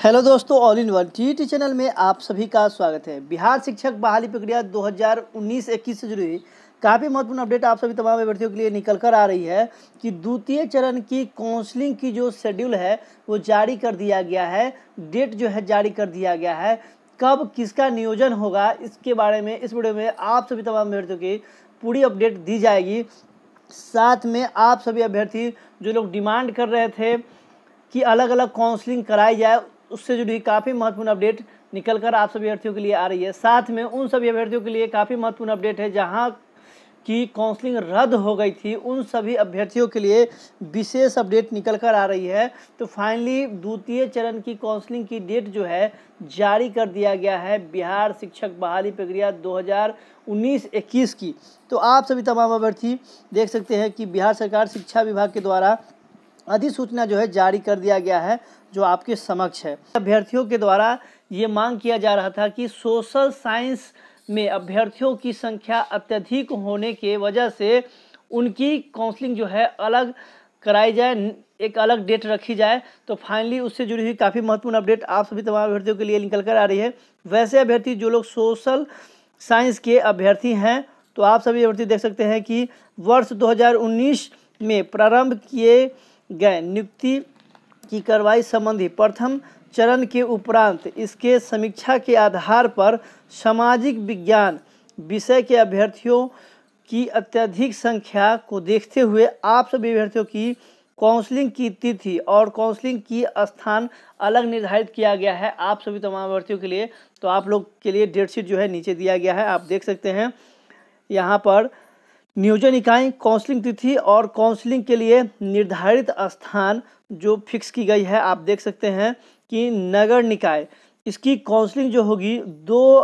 Hello दोस्तों all in one T T channel में आप सभी का स्वागत है। बिहार शिक्षक बहाली प्रक्रिया 2019-21 से जुड़ी काफ़ी महत्वपूर्ण अपडेट आप सभी तमाम अभ्यर्थियों के लिए निकल कर आ रही है कि द्वितीय चरण की काउंसलिंग की जो शेड्यूल है, वो जारी कर दिया गया है। डेट जो है, जारी कर दिया गया है। कब किसका नियोजन होगा, इसके बारे में, इस वीडियो में आप सभी तमाम अभ्यर्थियों की पूरी अपडेट दी जाएगी। साथ में आप सभी अभ्यर्थी जो लोग डिमांड कर रहे थे कि अलग अलग काउंसलिंग कराई जाए उससे जुड़ी काफ़ी महत्वपूर्ण अपडेट निकल कर आप सभी अभ्यर्थियों के लिए आ रही है। साथ में उन सभी अभ्यर्थियों के लिए काफ़ी महत्वपूर्ण अपडेट है, जहाँ की काउंसलिंग रद्द हो गई थी, उन सभी अभ्यर्थियों के लिए विशेष अपडेट निकल कर आ रही है। तो फाइनली द्वितीय चरण की काउंसलिंग की डेट जो है, जारी कर दिया गया है बिहार शिक्षक बहाली प्रक्रिया 2019-21 की। तो आप सभी तमाम अभ्यर्थी देख सकते हैं कि बिहार सरकार शिक्षा विभाग के द्वारा अधिसूचना जो है जारी कर दिया गया है, जो आपके समक्ष है। अभ्यर्थियों के द्वारा ये मांग किया जा रहा था कि सोशल साइंस में अभ्यर्थियों की संख्या अत्यधिक होने के वजह से उनकी काउंसलिंग जो है अलग कराई जाए, एक अलग डेट रखी जाए। तो फाइनली उससे जुड़ी हुई काफ़ी महत्वपूर्ण अपडेट आप सभी तमाम अभ्यर्थियों के लिए निकल कर आ रही है। वैसे अभ्यर्थी जो लोग सोशल साइंस के अभ्यर्थी हैं तो आप सभी अभ्यर्थी देख सकते हैं कि वर्ष 2019 में प्रारंभ किए गए। नियुक्ति की कार्रवाई संबंधी प्रथम चरण के उपरांत इसके समीक्षा के आधार पर सामाजिक विज्ञान विषय के अभ्यर्थियों की अत्यधिक संख्या को देखते हुए आप सभी अभ्यर्थियों की काउंसलिंग की तिथि और काउंसलिंग की स्थान अलग निर्धारित किया गया है। आप सभी तमाम अभ्यर्थियों के लिए तो आप लोग के लिए डेट शीट जो है नीचे दिया गया है। आप देख सकते हैं, यहाँ पर नियोजन इकाई काउंसलिंग तिथि और काउंसलिंग के लिए निर्धारित स्थान जो फिक्स की गई है, आप देख सकते हैं कि नगर निकाय। इसकी काउंसलिंग जो होगी, दो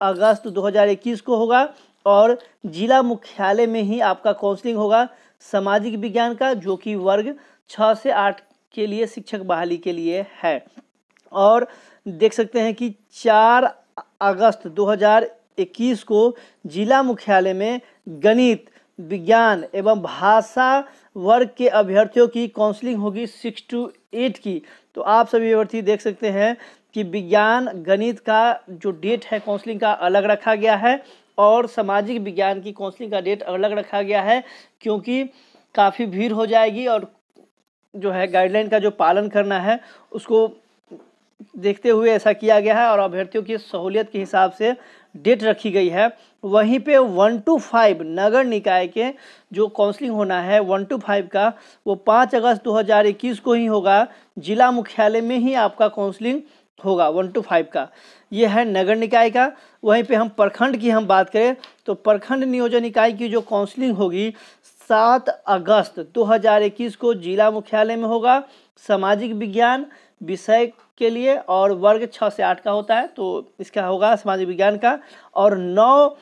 अगस्त 2021 को होगा और जिला मुख्यालय में ही आपका काउंसलिंग होगा सामाजिक विज्ञान का, जो कि वर्ग छः से आठ के लिए शिक्षक बहाली के लिए है। और देख सकते हैं कि चार अगस्त 2021 को जिला मुख्यालय में गणित विज्ञान एवं भाषा वर्ग के अभ्यर्थियों की काउंसलिंग होगी सिक्स टू एट की। तो आप सभी अभ्यर्थी देख सकते हैं कि विज्ञान, गणित का जो डेट है काउंसलिंग का अलग रखा गया है और सामाजिक विज्ञान की काउंसलिंग का डेट अलग रखा गया है क्योंकि काफ़ी भीड़ हो जाएगी और जो है गाइडलाइन का जो पालन करना है, उसको देखते हुए ऐसा किया गया है और अभ्यर्थियों की सहूलियत के हिसाब से डेट रखी गई है। वहीं पे वन टू फाइव नगर निकाय के जो काउंसलिंग होना है वन टू फाइव का, वो पाँच अगस्त 2021 को ही होगा। जिला मुख्यालय में ही आपका काउंसलिंग होगा वन टू फाइव का। ये है नगर निकाय का। वहीं पे हम प्रखंड की हम बात करें तो प्रखंड नियोजन इकाई की जो काउंसलिंग होगी, सात अगस्त 2021 को जिला मुख्यालय में होगा। सामाजिक विज्ञान विषय के लिए और वर्ग छः से आठ का होता है तो इसका होगा सामाजिक विज्ञान का। और नौ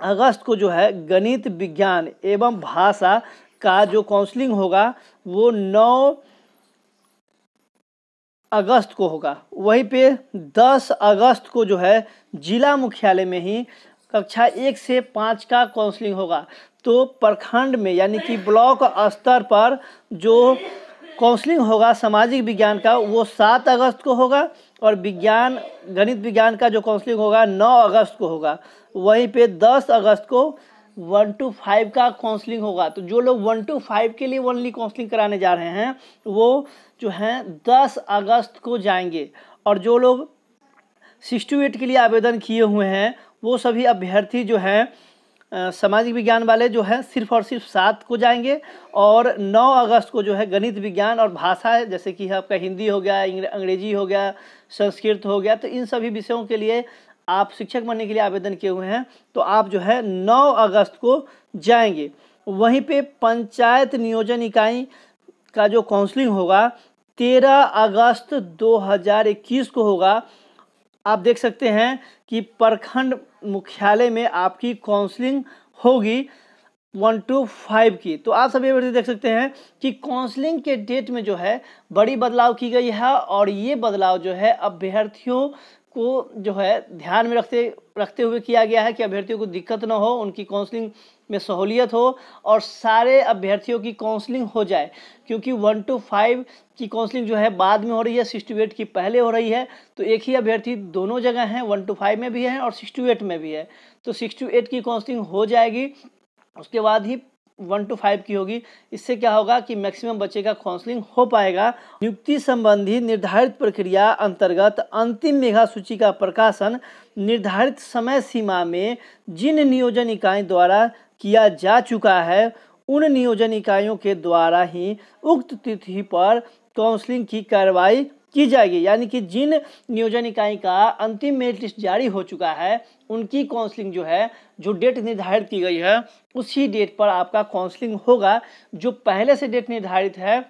अगस्त को जो है गणित विज्ञान एवं भाषा का जो काउंसलिंग होगा, वो नौ अगस्त को होगा। वहीं पे 10 अगस्त को जो है जिला मुख्यालय में ही कक्षा एक से पाँच का काउंसलिंग होगा। तो प्रखंड में, यानी कि ब्लॉक स्तर पर जो काउंसलिंग होगा, सामाजिक विज्ञान का, वो सात अगस्त को होगा और विज्ञान, गणित विज्ञान का जो काउंसलिंग होगा, नौ अगस्त को होगा। वहीं पे दस अगस्त को वन टू फाइव का काउंसलिंग होगा। तो जो लोग वन टू फाइव के लिए ओनली काउंसलिंग कराने जा रहे हैं, वो जो हैं, दस अगस्त को जाएँगे। और जो लोग सिक्स टू एट के लिए आवेदन किए हुए हैं, वो सभी अभ्यर्थी जो हैं सामाजिक विज्ञान वाले जो है, सिर्फ़ और सिर्फ़ सात को जाएँगे और नौ अगस्त को जो है गणित विज्ञान और भाषा है, जैसे कि आपका हिंदी हो गया अंग्रेज़ी हो गया, संस्कृत हो गया तो इन सभी विषयों के लिए आप शिक्षक बनने के लिए आवेदन किए हुए हैं तो आप जो है नौ अगस्त को जाएँगे। वहीं पे पंचायत नियोजन इकाई का जो काउंसलिंग होगा, तेरह अगस्त 2021 को होगा आप देख सकते हैं कि प्रखंड मुख्यालय में आपकी काउंसलिंग होगी वन टू फाइव की। तो आप सभी ये देख सकते हैं कि काउंसलिंग के डेट में जो है, बड़ी बदलाव की गई है और ये बदलाव जो है, अभ्यर्थियों को जो है ध्यान में रखते रखते हुए किया गया है कि अभ्यर्थियों को दिक्कत ना हो, उनकी काउंसलिंग में सहूलियत हो और सारे अभ्यर्थियों की काउंसलिंग हो जाए। क्योंकि वन टू फाइव की काउंसलिंग जो है बाद में हो रही है सिक्स टू एट की पहले हो रही है तो एक ही अभ्यर्थी दोनों जगह हैं वन टू फाइव में भी है और सिक्स टू एट में भी है। तो सिक्स टू एट की काउंसलिंग हो जाएगी, उसके बाद ही वन टू फाइव की होगी। इससे क्या होगा कि मैक्सिमम बच्चे का काउंसलिंग हो पाएगा। नियुक्ति संबंधी निर्धारित प्रक्रिया अंतर्गत अंतिम मेघा सूची का प्रकाशन निर्धारित समय सीमा में जिन नियोजन इकाई द्वारा किया जा चुका है, उन नियोजन इकाइयों के द्वारा ही उक्त तिथि पर काउंसलिंग की कार्रवाई की जाएगी। यानी कि जिन नियोजन इकाई का अंतिम मेरिट लिस्ट जारी हो चुका है उनकी काउंसलिंग जो है, जो डेट निर्धारित की गई है, उसी डेट पर आपका काउंसलिंग होगा। जो पहले से डेट निर्धारित है,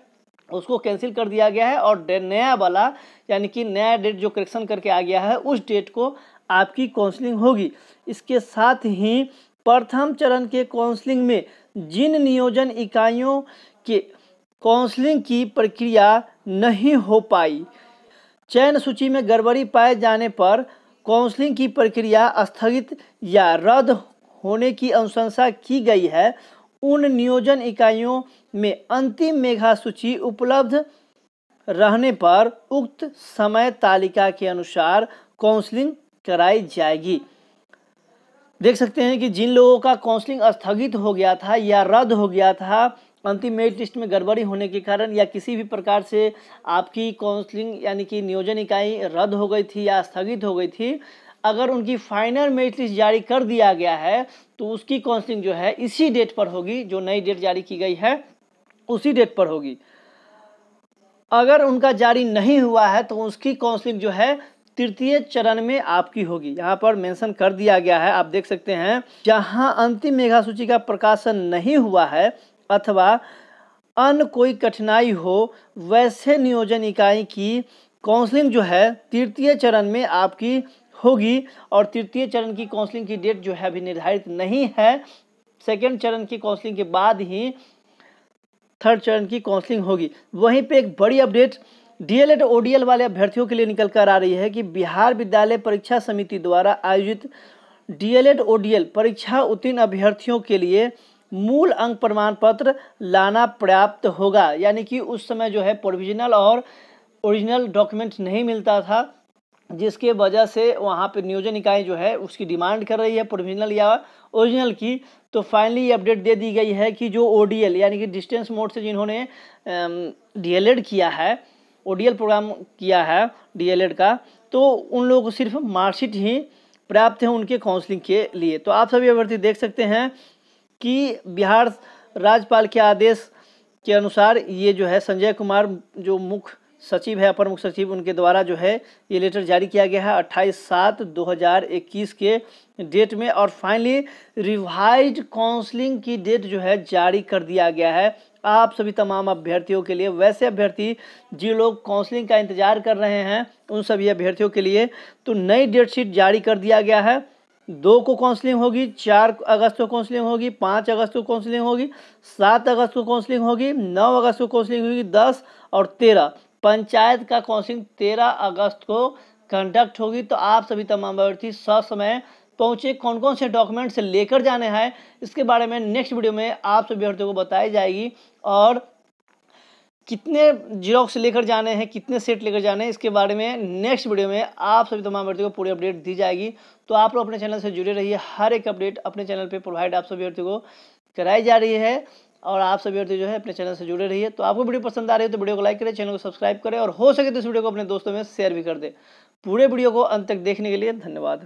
उसको कैंसिल कर दिया गया है और नया वाला, यानी कि नया डेट जो करेक्शन करके आ गया है, उस डेट को आपकी काउंसलिंग होगी। इसके साथ ही प्रथम चरण के काउंसलिंग में जिन नियोजन इकाइयों के काउंसलिंग की प्रक्रिया नहीं हो पाई, चयन सूची में गड़बड़ी पाए जाने पर काउंसलिंग की प्रक्रिया स्थगित या रद्द होने की अनुशंसा की गई है, उन नियोजन इकाइयों में अंतिम मेघा सूची उपलब्ध रहने पर उक्त समय तालिका के अनुसार काउंसलिंग कराई जाएगी। देख सकते हैं कि जिन लोगों का काउंसलिंग स्थगित हो गया था या रद्द हो गया था अंतिम मेरिट लिस्ट में गड़बड़ी होने के कारण या किसी भी प्रकार से आपकी काउंसलिंग यानी कि नियोजन इकाई रद्द हो गई थी या स्थगित हो गई थी, अगर उनकी फाइनल मेरिट लिस्ट जारी कर दिया गया है तो उसकी काउंसलिंग जो है इसी डेट पर होगी, जो नई डेट जारी की गई है, उसी डेट पर होगी। अगर उनका जारी नहीं हुआ है तो उसकी काउंसलिंग जो है तृतीय चरण में आपकी होगी। यहाँ पर मेंशन कर दिया गया है, आप देख सकते हैं। जहाँ अंतिम मेघा सूची का प्रकाशन नहीं हुआ है अथवा अन्य कोई कठिनाई हो, वैसे नियोजन इकाई की काउंसलिंग जो है, तृतीय चरण में आपकी होगी और तृतीय चरण की काउंसलिंग की डेट जो है अभी निर्धारित नहीं है। सेकेंड चरण की काउंसलिंग के बाद ही थर्ड चरण की काउंसलिंग होगी। वहीं पे एक बड़ी अपडेट डीएलएड ओडीएल वाले अभ्यर्थियों के लिए निकल कर आ रही है कि बिहार विद्यालय परीक्षा समिति द्वारा आयोजित डीएलएड ओडीएल परीक्षा उत्तीर्ण अभ्यर्थियों के लिए मूल अंक प्रमाण पत्र लाना पर्याप्त होगा। यानी कि उस समय जो है प्रोविजनल और ओरिजिनल डॉक्यूमेंट नहीं मिलता था, जिसके वजह से वहाँ पर नियोजन इकाई जो है उसकी डिमांड कर रही है प्रोविजनल या ओरिजिनल की। तो फाइनली ये अपडेट दे दी गई है कि जो ओडीएल यानी कि डिस्टेंस मोड से जिन्होंने डीएलएड किया है ओडीएल प्रोग्राम किया है डीएलएड का तो उन लोगों को सिर्फ़ मार्कशीट ही प्राप्त है उनके काउंसलिंग के लिए। तो आप सभी अभ्यर्थी देख सकते हैं कि बिहार राज्यपाल के आदेश के अनुसार ये जो है, संजय कुमार जो मुख्य सचिव है, अपर मुख्य सचिव, उनके द्वारा जो है ये लेटर जारी किया गया है अट्ठाईस सात 2021 के डेट में और फाइनली रिवाइज काउंसलिंग की डेट जो है जारी कर दिया गया है। आप सभी तमाम अभ्यर्थियों के लिए, वैसे अभ्यर्थी जो लोग काउंसलिंग का इंतज़ार कर रहे हैं, उन सभी अभ्यर्थियों के लिए तो नई डेट शीट जारी कर दिया गया है। दो को काउंसलिंग होगी, चार अगस्त को काउंसलिंग होगी, पाँच अगस्त को काउंसलिंग होगी, सात अगस्त को काउंसलिंग होगी, नौ अगस्त को काउंसलिंग होगी, दस और तेरह। पंचायत का काउंसलिंग तेरह अगस्त को कंडक्ट होगी तो आप सभी तमाम अभ्यर्थी ससमय पहुँचे कौन कौन से डॉक्यूमेंट्स लेकर जाने हैं, इसके बारे में नेक्स्ट वीडियो में आप सभी अभ्यर्थियों को बताई जाएगी। और कितने जीरोक्स लेकर जाने हैं, कितने सेट लेकर जाने हैं, इसके बारे में नेक्स्ट वीडियो में आप सभी तमाम अभ्यर्थियों को पूरी अपडेट दी जाएगी। तो आप लोग अपने चैनल से जुड़े रहिए, हर एक अपडेट अपने चैनल पे प्रोवाइड आप सभी अभ्यर्थियों को कराई जा रही है और आप सभी अभ्यर्थी जो है अपने चैनल से जुड़े रहिए। तो आपको वीडियो पसंद आ रही है तो वीडियो को लाइक करें चैनल को सब्सक्राइब करें और हो सके तो इस वीडियो को अपने दोस्तों में शेयर भी कर दें। पूरे वीडियो को अंत तक देखने के लिए धन्यवाद।